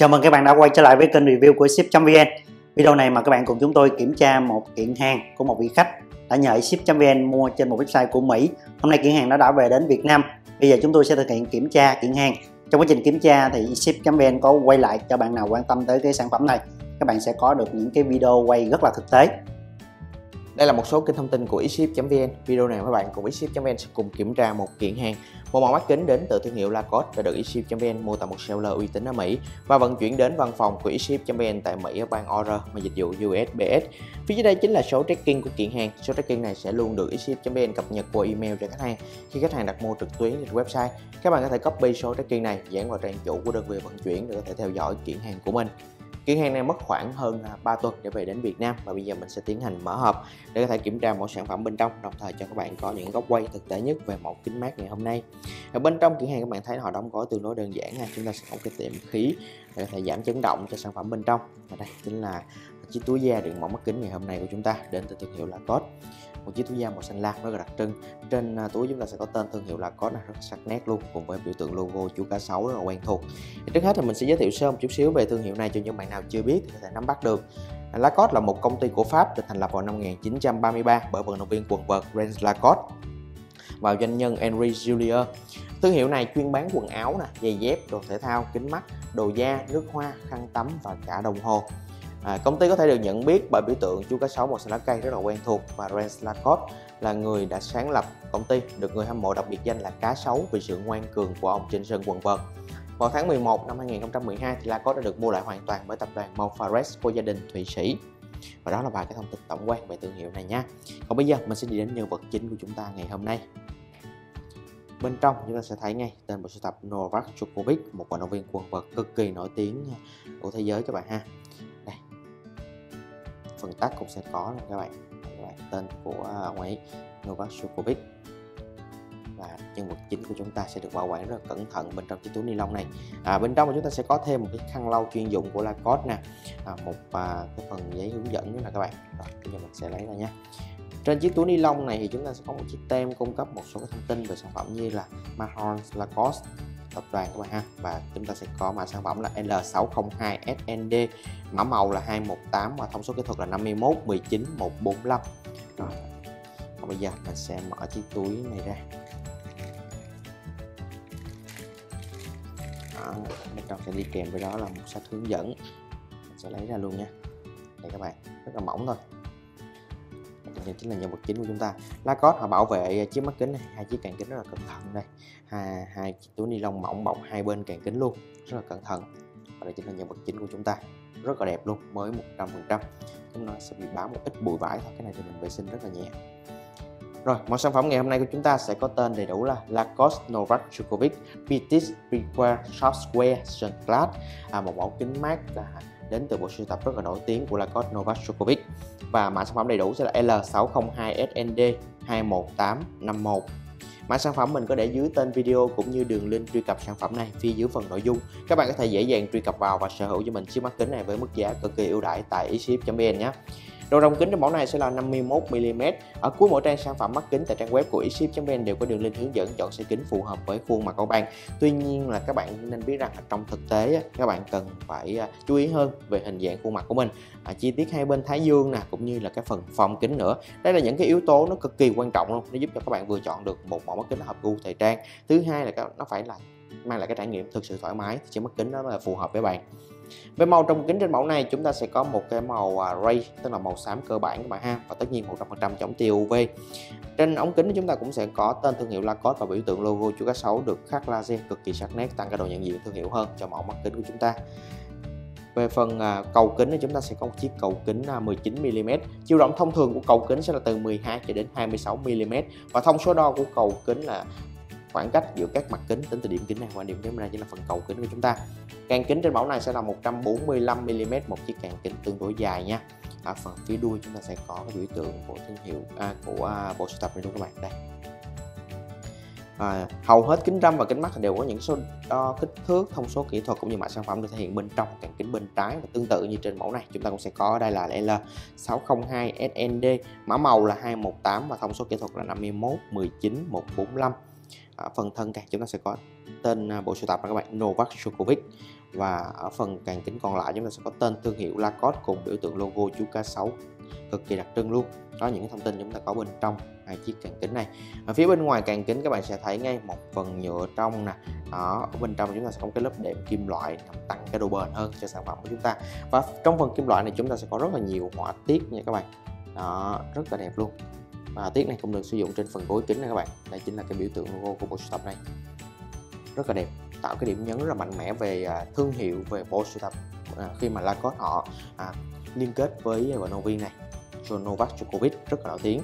Chào mừng các bạn đã quay trở lại với kênh review của ship.vn Video này mà các bạn cùng chúng tôi kiểm tra một kiện hàng của một vị khách đã nhờ ship.vn mua trên một website của Mỹ. Hôm nay kiện hàng nó đã về đến Việt Nam. Bây giờ chúng tôi sẽ thực hiện kiểm tra kiện hàng. Trong quá trình kiểm tra thì ship.vn có quay lại cho bạn nào quan tâm tới cái sản phẩm này, Các bạn sẽ có được những cái video quay rất là thực tế đây là một số kênh thông tin của eShip.vn. Video này các bạn cùng eShip.vn sẽ cùng kiểm tra một kiện hàng. Một mẫu mắt kính đến từ thương hiệu Lacoste đã được eShip.vn mua tại một seller uy tín ở Mỹ và vận chuyển đến văn phòng của eShip.vn tại Mỹ ở bang Oregon mà dịch vụ USPS. Phía dưới đây chính là số tracking của kiện hàng. Số tracking này sẽ luôn được eShip.vn cập nhật qua email cho khách hàng. Khi khách hàng đặt mua trực tuyến trên website, các bạn có thể copy số tracking này dán vào trang chủ của đơn vị vận chuyển để có thể theo dõi kiện hàng của mình. Kiến hàng này mất khoảng hơn à, 3 tuần để về đến Việt Nam và bây giờ mình sẽ tiến hành mở hộp để có thể kiểm tra mẫu sản phẩm bên trong đồng thời cho các bạn có những góc quay thực tế nhất về mẫu kính mát ngày hôm nay. Ở bên trong kiện hàng các bạn thấy họ đóng gói tương đối đơn giản ha, chúng ta sẽ có cái tiệm khí để có thể giảm chấn động cho sản phẩm bên trong. Và đây chính là chiếc túi da đựng mẫu mắt kính ngày hôm nay của chúng ta đến từ thương hiệu Lacoste một chiếc túi da màu xanh lam rất là đặc trưng trên à, túi chúng ta sẽ có tên thương hiệu là có rất sắc nét luôn cùng với biểu tượng logo chú cá sấu rất là quen thuộc thì trước hết thì mình sẽ giới thiệu sơ một chút xíu về thương hiệu này cho những bạn nào chưa biết thì có thể nắm bắt được Lacoste là một công ty của Pháp được thành lập vào năm 1933 bởi vận động viên quần vợt Rens Lacoste và doanh nhân Henry Julier. Thương hiệu này chuyên bán quần áo, nè, giày dép, đồ thể thao, kính mắt, đồ da, nước hoa, khăn tắm và cả đồng hồ. À, công ty có thể được nhận biết bởi biểu tượng chú cá sấu màu xanh lá cây rất là quen thuộc và Rens Lacoste là người đã sáng lập công ty được người hâm mộ đặc biệt danh là cá sấu vì sự ngoan cường của ông trên sân quần vợt. Vào tháng 11 năm 2012 thì Lacoste đã được mua lại hoàn toàn bởi tập đoàn Mau của gia đình Thụy Sĩ. Và đó là vài cái thông tin tổng quan về thương hiệu này nha. Còn bây giờ mình sẽ đi đến nhân vật chính của chúng ta ngày hôm nay. Bên trong chúng ta sẽ thấy ngay tên bộ sưu tập Novak Djokovic, một vận động viên quần vợt cực kỳ nổi tiếng của thế giới các bạn ha phần tắt cũng sẽ có là các bạn các bạn tên của ông ấy Novak Djokovic. Và nhân vật chính của chúng ta sẽ được bảo quản rất là cẩn thận bên trong chiếc túi ni lông này. À, bên trong chúng ta sẽ có thêm một cái khăn lau chuyên dụng của Lacoste nè. À, một à, cái phần giấy hướng dẫn nữa là các bạn. Rồi bây giờ mình sẽ lấy ra nha trên chiếc túi ni lông này thì chúng ta sẽ có một chiếc tem cung cấp một số cái thông tin về sản phẩm như là Mahon Lacoste tập đoàn các bạn ha. Và chúng ta sẽ có mã sản phẩm là L602SND mã màu là 218 và thông số kỹ thuật là 51 19 145 rồi. Và bây giờ mình sẽ mở chiếc túi này ra. Đó, bên trong sẽ đi kèm với đó là một sách hướng dẫn. Mình sẽ lấy ra luôn nha. Đây các bạn rất là mỏng thôi này chính là nhân vật chính của chúng ta. Lacoste họ bảo vệ à, chiếc mắt kính này hai chiếc càng kính rất là cẩn thận đây. Hai, hai chiếc túi ni lông mỏng bọc hai bên càng kính luôn rất là cẩn thận. Và đây chính là nhân vật chính của chúng ta rất là đẹp luôn mới 100 phần trăm. Chúng nó sẽ bị bám một ít bụi vải thôi cái này thì mình vệ sinh rất là nhẹ. Rồi, một sản phẩm ngày hôm nay của chúng ta sẽ có tên đầy đủ là Lacoste Novak Djokovic Petit Require Software Sunglass à, một mẫu kính mát à, đến từ bộ sưu tập rất là nổi tiếng của Lacoste Novak Djokovic và mã sản phẩm đầy đủ sẽ là L602SND21851 Mã sản phẩm mình có để dưới tên video cũng như đường link truy cập sản phẩm này, phía dưới phần nội dung. Các bạn có thể dễ dàng truy cập vào và sở hữu cho mình chiếc mắt kính này với mức giá cực kỳ ưu đãi tại eShip.vn nhé. Độ rộng kính trong mẫu này sẽ là 51mm. Ở cuối mỗi trang sản phẩm mắt kính tại trang web của eShip.vn đều có đường link hướng dẫn chọn size kính phù hợp với khuôn mặt của bạn. Tuy nhiên là các bạn nên biết rằng trong thực tế các bạn cần phải à, chú ý hơn về hình dạng khuôn mặt của mình. À, chi tiết hai bên thái dương nè cũng như là cái phần phòng kính nữa. Đây là những cái yếu tố nó cực kỳ quan trọng luôn. Nó giúp cho các bạn vừa chọn được một mẫu mắt kính hợp gu thời trang. Thứ hai là nó phải là mang lại cái trải nghiệm thực sự thoải mái, thì chiếc mắt kính đó là phù hợp với bạn. Về màu trong kính trên mẫu này, chúng ta sẽ có một cái màu à, ray, tức là màu xám cơ bản các bạn ha và tất nhiên 100% chống tia UV trên ống kính chúng ta cũng sẽ có tên thương hiệu Lacoste và biểu tượng logo chú cá sấu được khắc laser cực kỳ sắc nét, tăng cái độ nhận diện thương hiệu hơn cho mẫu mắt kính của chúng ta. Về phần à, cầu kính thì chúng ta sẽ có một chiếc cầu kính à, 19mm. Chiều rộng thông thường của cầu kính sẽ là từ 12 cho đến 26mm và thông số đo của cầu kính là khoảng cách giữa các mặt kính tính từ điểm kính này qua điểm kính này chính là phần cầu kính của chúng ta. Càng kính trên mẫu này sẽ là 145 mm một chiếc càng kính tương đối dài nha. Ở phần phía đuôi chúng ta sẽ có cái biểu tượng của thương hiệu à, của à, bộ sưu tập này luôn các bạn. Đây. À, hầu hết kính râm và kính mắt đều có những số đo kích thước thông số kỹ thuật cũng như mã sản phẩm được thể hiện bên trong càng kính bên trái và tương tự như trên mẫu này. Chúng ta cũng sẽ có đây là L602 SND mã màu là 218 và thông số kỹ thuật là 51 19 145 ở phần thân càng chúng ta sẽ có tên à, bộ sưu tập các bạn, Novak Djokovic. Và ở phần càng kính còn lại chúng ta sẽ có tên thương hiệu Lacoste cùng biểu tượng logo chú cá sấu, cực kỳ đặc trưng luôn. Đó những thông tin chúng ta có bên trong hai chiếc càng kính này. Ở phía bên ngoài càng kính các bạn sẽ thấy ngay một phần nhựa trong nè. Đó, ở bên trong chúng ta sẽ có cái lớp đệm kim loại tăng cái độ bền hơn cho sản phẩm của chúng ta. Và trong phần kim loại này chúng ta sẽ có rất là nhiều họa tiết nha các bạn. Đó, rất là đẹp luôn và tiết này cũng được sử dụng trên phần gối kính này các bạn. Đây chính là cái biểu tượng logo của bộ sưu tập này. Rất là đẹp tạo cái điểm nhấn rất là mạnh mẽ về à, thương hiệu về bộ sưu tập à, khi mà Lacoste họ à, liên kết với vận động viên này. John Novak Djokovic rất là nổi tiếng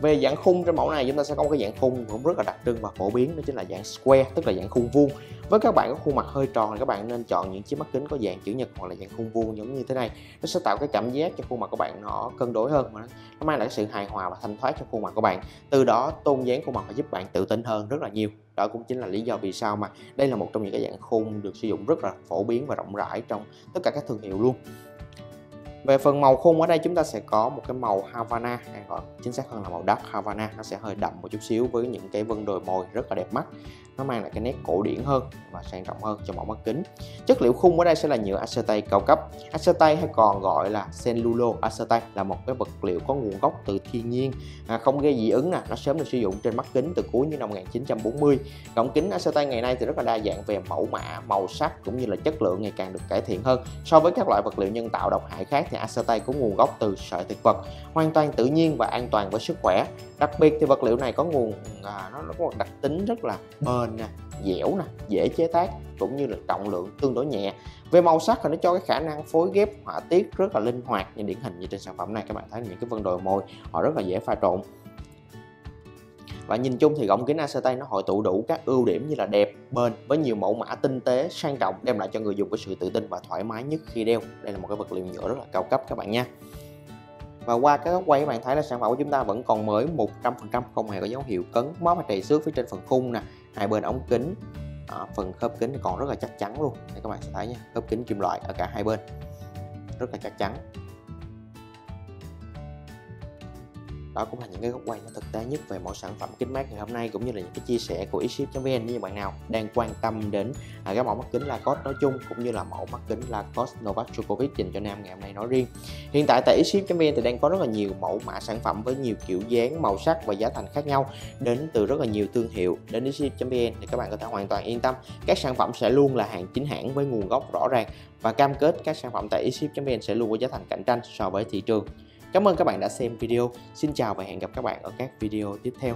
về dạng khung trên mẫu này, chúng ta sẽ có một cái dạng khung cũng rất là đặc trưng và phổ biến, đó chính là dạng square, tức là dạng khung vuông. Với các bạn có khuôn mặt hơi tròn thì các bạn nên chọn những chiếc mắt kính có dạng chữ nhật hoặc là dạng khung vuông giống như thế này. Nó sẽ tạo cái cảm giác cho khuôn mặt của bạn nó cân đối hơn nó mang lại sự hài hòa và thanh thoát cho khuôn mặt của bạn. Từ đó, tôn dáng khuôn mặt và giúp bạn tự tin hơn rất là nhiều. Đó cũng chính là lý do vì sao mà đây là một trong những cái dạng khung được sử dụng rất là phổ biến và rộng rãi trong tất cả các thương hiệu luôn về phần màu khung ở đây chúng ta sẽ có một cái màu Havana hay gọi chính xác hơn là màu dark Havana. Nó sẽ hơi đậm một chút xíu với những cái vân đồi mồi rất là đẹp mắt. Nó mang lại cái nét cổ điển hơn và sang trọng hơn cho mẫu mắt kính. Chất liệu khung ở đây sẽ là nhựa acetate cao cấp. Acetate hay còn gọi là cellulo acetate là một cái vật liệu có nguồn gốc từ thiên nhiên. À, không gây dị ứng nè nó sớm được sử dụng trên mắt kính từ cuối những năm 1940 gọng kính acetate ngày nay thì rất là đa dạng về mẫu mã màu sắc cũng như là chất lượng ngày càng được cải thiện hơn so với các loại vật liệu nhân tạo độc hại khác thì acetate có nguồn gốc từ sợi thực vật hoàn toàn tự nhiên và an toàn với sức khỏe. Đặc biệt thì vật liệu này có nguồn à, nó có một đặc tính rất là bền nè dẻo nè dễ chế tác cũng như là trọng lượng tương đối nhẹ. Về màu sắc thì nó cho cái khả năng phối ghép họa tiết rất là linh hoạt như điển hình như trên sản phẩm này. Các bạn thấy những cái vân đồi môi họ rất là dễ pha trộn và nhìn chung thì gọng kính acetate nó hội tụ đủ các ưu điểm như là đẹp, bền với nhiều mẫu mã tinh tế, sang trọng đem lại cho người dùng cái sự tự tin và thoải mái nhất khi đeo. Đây là một cái vật liệu nhựa rất là cao cấp các bạn nha. Và qua các góc quay các bạn thấy là sản phẩm của chúng ta vẫn còn mới 100% không hề có dấu hiệu cấn. Móp hay trầy xước phía trên phần khung nè hai bên ống kính. À, phần khớp kính còn rất là chắc chắn luôn. Đây các bạn sẽ thấy nha khớp kính kim loại ở cả hai bên. Rất là chắc chắn. Đó cũng là những cái góc quay nó thực tế nhất về mỗi sản phẩm kính mát ngày hôm nay cũng như là những cái chia sẻ của eShip.vn như bạn nào đang quan tâm đến à, các mẫu mắt kính Lacoste nói chung cũng như là mẫu mắt kính Lacoste Novak Djokovic dành cho nam ngày hôm nay nói riêng hiện tại tại eShip.vn thì đang có rất là nhiều mẫu mã sản phẩm với nhiều kiểu dáng màu sắc và giá thành khác nhau đến từ rất là nhiều thương hiệu. Đến eShip.vn thì các bạn có thể hoàn toàn yên tâm các sản phẩm sẽ luôn là hàng chính hãng với nguồn gốc rõ ràng và cam kết các sản phẩm tại eShip.vn sẽ luôn có giá thành cạnh tranh so với thị trường. Cảm ơn các bạn đã xem video. Xin chào và hẹn gặp các bạn ở các video tiếp theo.